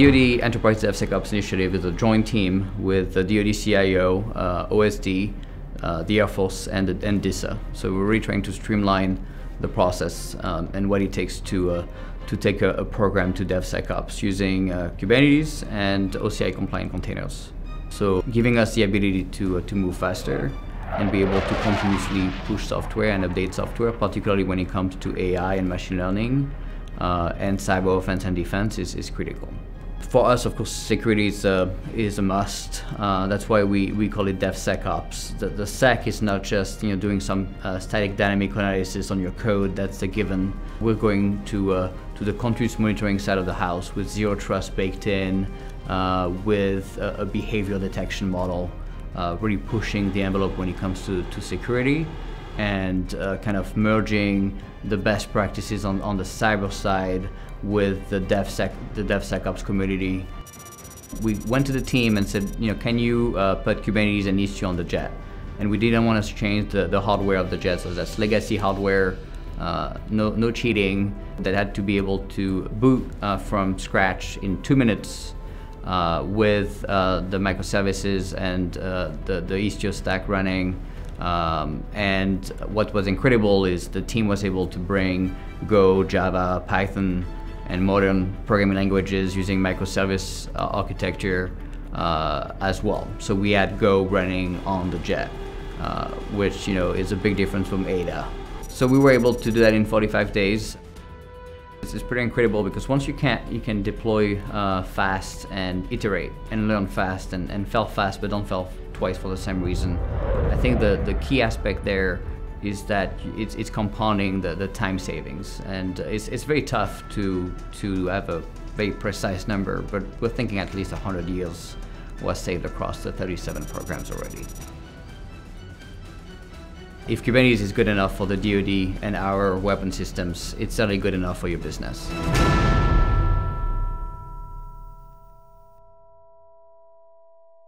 DoD Enterprise DevSecOps Initiative is a joint team with the DoD CIO, uh, OSD, uh, the Air Force, and, and DISA. So we're really trying to streamline the process um, and what it takes to uh, to take a, a, program to DevSecOps using uh, Kubernetes and OCI compliant containers. So giving us the ability to uh, to move faster and be able to continuously push software and update software, particularly when it comes to AI and machine learning uh, and cyber offense and defense is, is critical for us, of course, security is a, is a must. Uh, that's why we, we call it DevSecOps. The, the sec is not just you know doing some uh, static dynamic analysis on your code. That's the given. We're going to uh, to the continuous monitoring side of the house with zero trust baked in, uh, with a, a behavior detection model, uh, really pushing the envelope when it comes to, to security and uh, kind of merging the best practices on, on the cyber side with the DevSec the DevSecOps community. We went to the team and said, you know, can you uh, put Kubernetes and Istio on the jet? And we didn't want to change the, the hardware of the jet, so that's legacy hardware, uh, no, no cheating, that had to be able to boot uh, from scratch in two minutes uh, with uh, the microservices and the, the Istio stack running. Um, and what was incredible is the team was able to bring Go, Java, Python, and modern programming languages using microservice uh, architecture uh, as well. So we had Go running on the jet, uh, which you know is a big difference from Ada. So we were able to do that in 45 days. It's, it's pretty incredible because once you can you can deploy uh, fast and iterate and learn fast and, and fail fast but don't fail twice for the same reason. I think the, the key aspect there is that it's, it's compounding the, the time savings. And it's, it's very tough to, to have a very precise number, but we're thinking at least 100 years was saved across the 37 programs already. If Kubernetes is good enough for the DoD and our weapon systems, it's certainly good enough for your business.